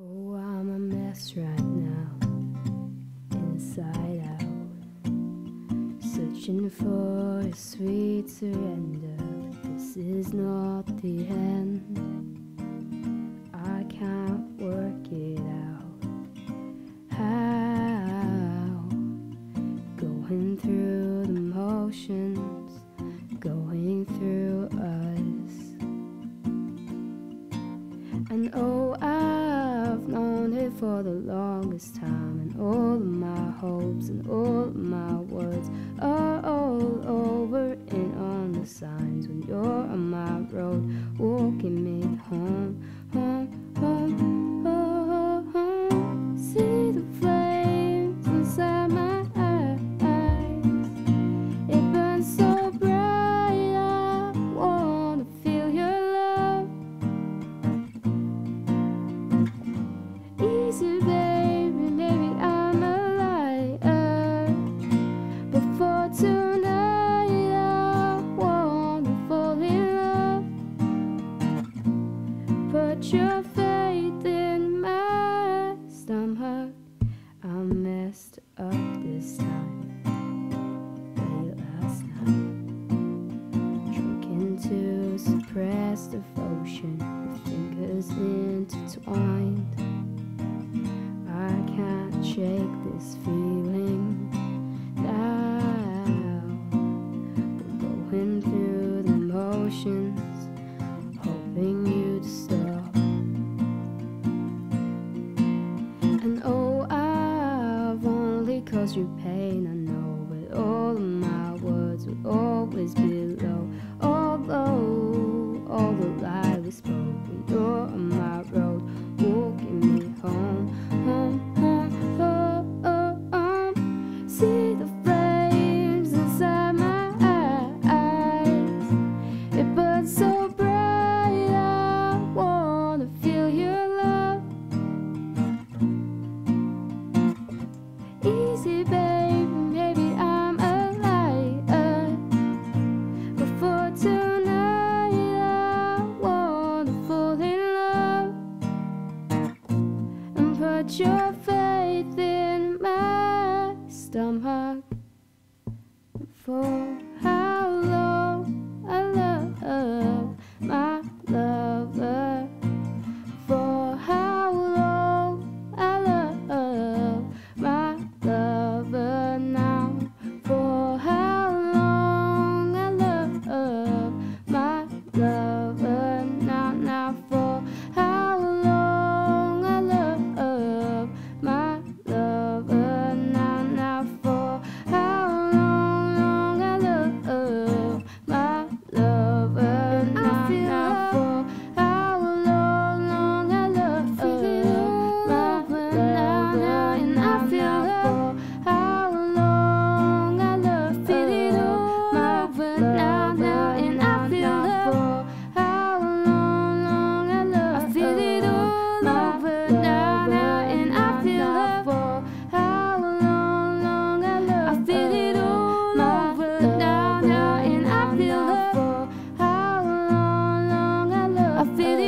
Oh, I'm a mess right now, inside out. Searching for a sweet surrender. This is not the end. I can't work it out. How? Going through the motions, going through us. And oh, I've known it for the longest time, and all of my hopes and all of my words Devotion, of ocean fingers intertwined. I can't shake this feeling now. We're going through the motions, hoping you'd stop. And oh, I've only caused you pain, I know, but all of my words will always be. have faith in my stomach. For I feel